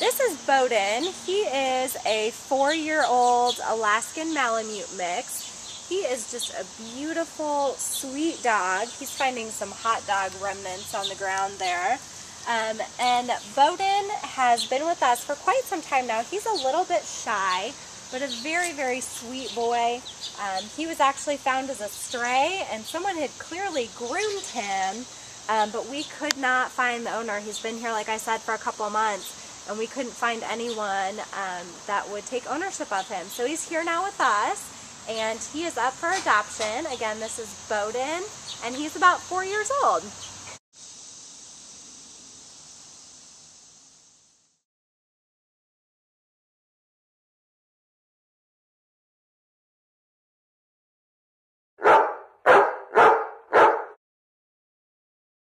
This is Bowden. He is a four-year-old Alaskan Malamute mix. He is just a beautiful, sweet dog. He's finding some hot dog remnants on the ground there. Um, and Bowden has been with us for quite some time now. He's a little bit shy, but a very, very sweet boy. Um, he was actually found as a stray, and someone had clearly groomed him, um, but we could not find the owner. He's been here, like I said, for a couple months, and we couldn't find anyone um, that would take ownership of him. So he's here now with us, and he is up for adoption. Again, this is Bowden, and he's about four years old.